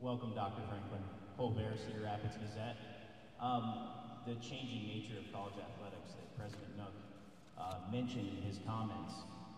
Welcome, Dr. Franklin. Colbert, Cedar Rapids Gazette. Um, the changing nature of college athletics that President Nook uh, mentioned in his comments,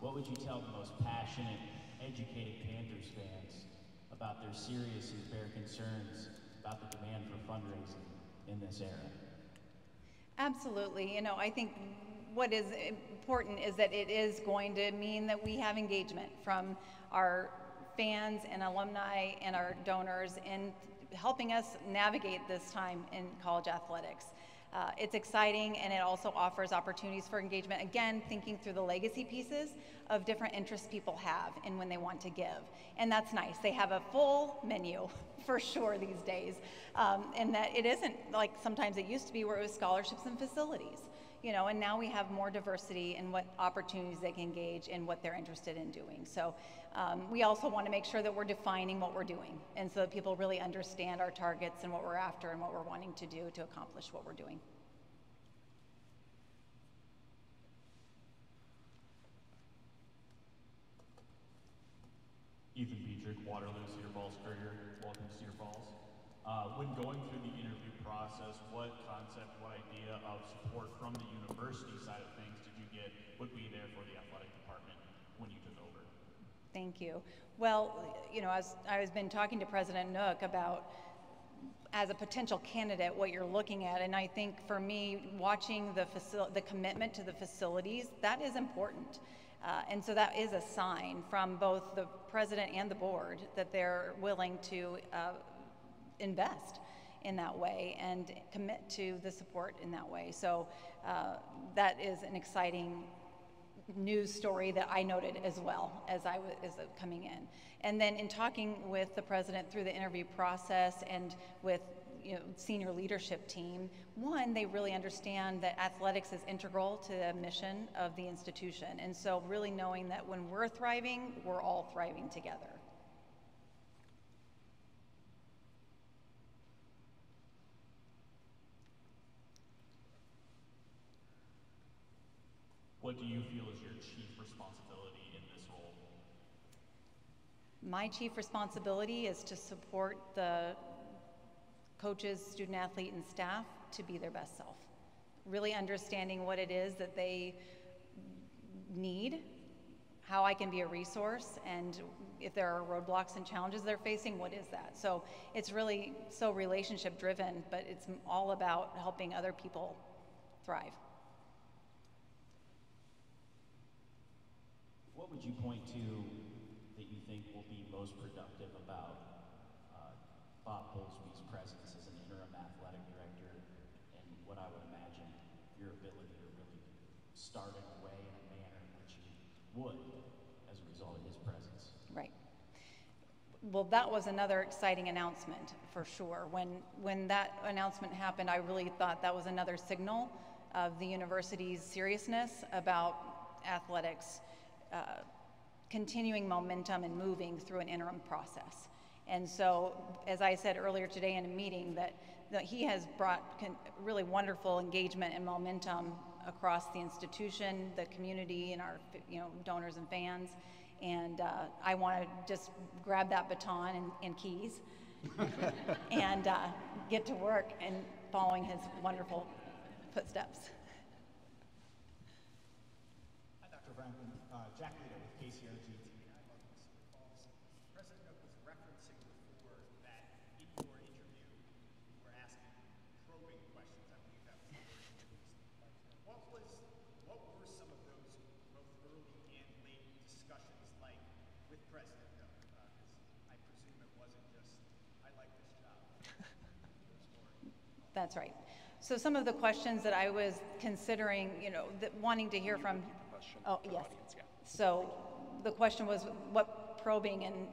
what would you tell the most passionate, educated Panthers fans about their serious and fair concerns about the demand for fundraising in this era? Absolutely. You know, I think what is important is that it is going to mean that we have engagement from our fans and alumni and our donors in helping us navigate this time in college athletics. Uh, it's exciting and it also offers opportunities for engagement. Again, thinking through the legacy pieces of different interests people have and when they want to give. And that's nice. They have a full menu for sure these days. Um, and that it isn't like sometimes it used to be where it was scholarships and facilities you know, and now we have more diversity in what opportunities they can engage in what they're interested in doing. So um, we also want to make sure that we're defining what we're doing and so that people really understand our targets and what we're after and what we're wanting to do to accomplish what we're doing. Ethan Petrik, Waterloo, Cedar Falls Courier. Welcome to Cedar Falls. Uh, when going through the interview process, what concept, what idea of support from the university side of things did you get would be there for the athletic department when you took over? Thank you. Well, you know, as I was been talking to President Nook about as a potential candidate what you're looking at and i think for me watching the facil- the commitment to the facilities that is important uh, and so that is a sign from both the president and the board that they're willing to uh, invest in that way and commit to the support in that way. So uh, that is an exciting news story that I noted as well as I was as coming in. And then in talking with the president through the interview process and with you know, senior leadership team, one, they really understand that athletics is integral to the mission of the institution. And so really knowing that when we're thriving, we're all thriving together. What do you feel is your chief responsibility in this role? My chief responsibility is to support the coaches, student athlete, and staff to be their best self. Really understanding what it is that they need, how I can be a resource, and if there are roadblocks and challenges they're facing, what is that? So it's really so relationship driven, but it's all about helping other people thrive. What would you point to most productive about uh, Bob Bowlesby's presence as an interim athletic director and what I would imagine your ability to really start in a way in a manner in which you would as a result of his presence? Right. Well, that was another exciting announcement for sure. When, when that announcement happened, I really thought that was another signal of the university's seriousness about athletics uh, continuing momentum and moving through an interim process. And so, as I said earlier today in a meeting, that, that he has brought really wonderful engagement and momentum across the institution, the community, and our you know donors and fans. And uh, I want to just grab that baton and, and keys and uh, get to work and following his wonderful footsteps. That's right. So some of the questions that I was considering, you know, that wanting to hear from. Oh yes. So the question was, what probing and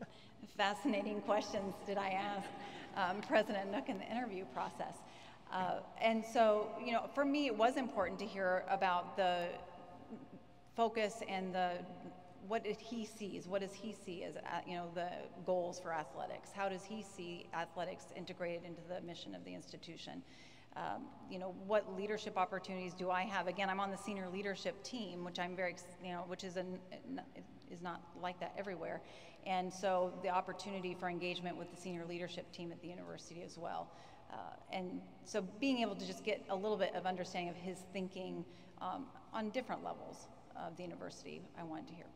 fascinating questions did I ask um, President Nook in the interview process? Uh, and so, you know, for me, it was important to hear about the focus and the what did he sees? What does he see as uh, you know the goals for athletics? How does he see athletics integrated into the mission of the institution? Um, you know, what leadership opportunities do I have? Again, I'm on the senior leadership team, which I'm very, you know, which is an, is not like that everywhere. And so the opportunity for engagement with the senior leadership team at the university as well. Uh, and so being able to just get a little bit of understanding of his thinking um, on different levels of the university, I wanted to hear.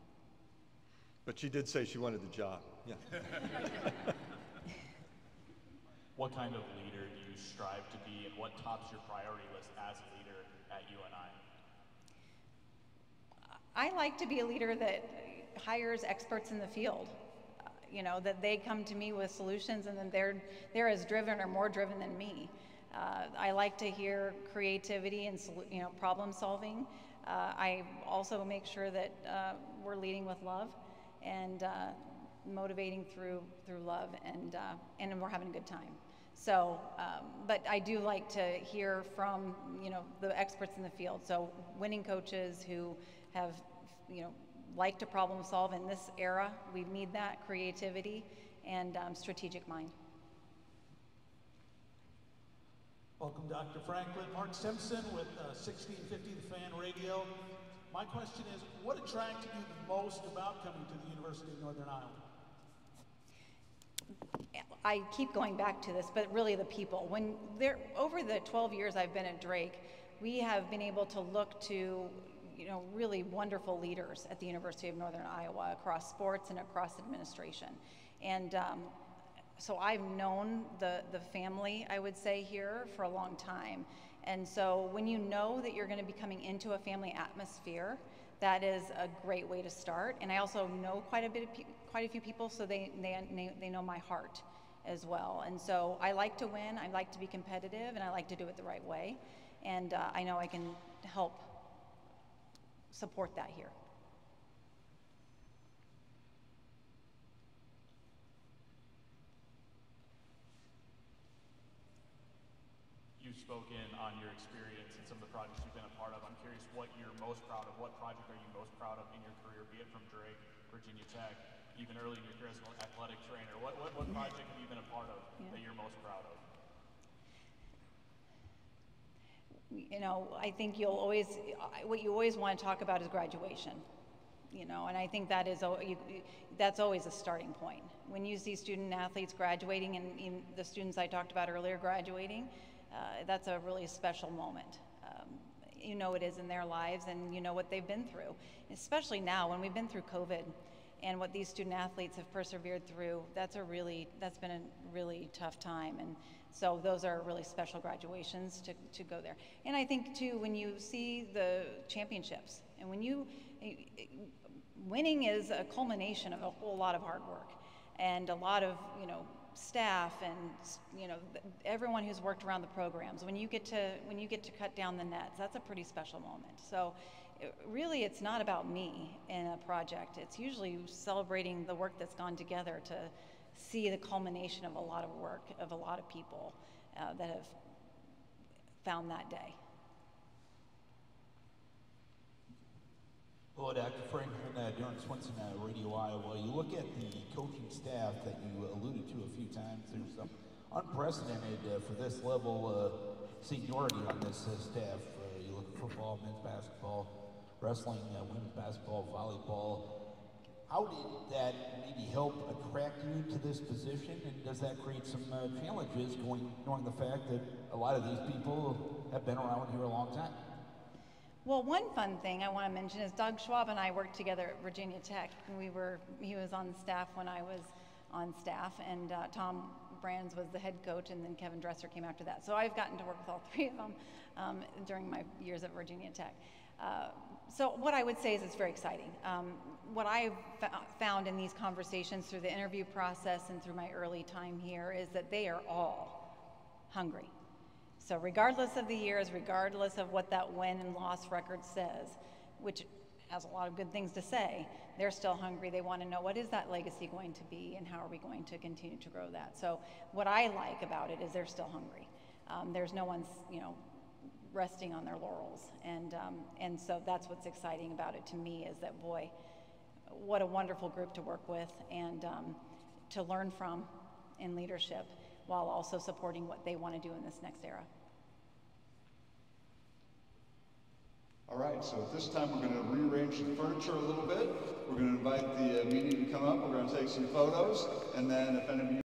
But she did say she wanted the job. Yeah. what kind of leader do you strive to be, and what tops your priority list as a leader at UNI? I like to be a leader that hires experts in the field. Uh, you know, that they come to me with solutions and then they're, they're as driven or more driven than me. Uh, I like to hear creativity and you know problem solving. Uh, I also make sure that uh, we're leading with love and uh, motivating through through love, and uh, and we're having a good time. So, um, but I do like to hear from you know the experts in the field. So, winning coaches who have you know like to problem solve in this era, we need that creativity and um, strategic mind. Welcome, Dr. Franklin. Mark Simpson with uh, 1650 The Fan Radio. My question is, what attracted you the most about coming to the University of Northern Iowa? I keep going back to this, but really the people. When there, over the 12 years I've been at Drake, we have been able to look to, you know, really wonderful leaders at the University of Northern Iowa across sports and across administration. And um, so I've known the, the family, I would say, here for a long time. And so when you know that you're going to be coming into a family atmosphere, that is a great way to start. And I also know quite a bit of quite a few people, so they, they, they know my heart as well. And so I like to win, I like to be competitive, and I like to do it the right way. And uh, I know I can help support that here. Spoken on your experience and some of the projects you've been a part of. I'm curious what you're most proud of. What project are you most proud of in your career, be it from Drake, Virginia Tech, even early in your career as an athletic trainer? What, what, what project have you been a part of yeah. that you're most proud of? You know, I think you'll always, what you always want to talk about is graduation you know, and I think that is that's always a starting point. When you see student athletes graduating and, and the students I talked about earlier graduating, uh, that's a really special moment. Um, you know it is in their lives and you know what they've been through, especially now when we've been through COVID and what these student athletes have persevered through. That's a really, that's been a really tough time. And so those are really special graduations to, to go there. And I think too, when you see the championships and when you, winning is a culmination of a whole lot of hard work and a lot of, you know, staff and you know everyone who's worked around the programs when you get to when you get to cut down the nets that's a pretty special moment. So it, really it's not about me in a project. It's usually celebrating the work that's gone together to see the culmination of a lot of work of a lot of people uh, that have found that day Hello, Dr. Franklin, uh, Darren Swinson, uh, Radio Iowa. You look at the coaching staff that you alluded to a few times. There's some unprecedented uh, for this level uh, seniority on this uh, staff. Uh, you look at football, men's basketball, wrestling, uh, women's basketball, volleyball. How did that maybe help attract you to this position, and does that create some challenges, going knowing the fact that a lot of these people have been around here a long time? Well, one fun thing I want to mention is Doug Schwab and I worked together at Virginia Tech. We were he was on staff when I was on staff, and uh, Tom Brands was the head coach, and then Kevin Dresser came after that. So I've gotten to work with all three of them um, during my years at Virginia Tech. Uh, so what I would say is it's very exciting. Um, what I've found in these conversations through the interview process and through my early time here is that they are all hungry. So regardless of the years, regardless of what that win and loss record says, which has a lot of good things to say, they're still hungry. They want to know what is that legacy going to be and how are we going to continue to grow that. So what I like about it is they're still hungry. Um, there's no one's, you know, resting on their laurels. And, um, and so that's what's exciting about it to me is that, boy, what a wonderful group to work with and um, to learn from in leadership while also supporting what they want to do in this next era. All right, so at this time we're going to rearrange the furniture a little bit. We're going to invite the uh, media to come up. We're going to take some photos, and then if any of you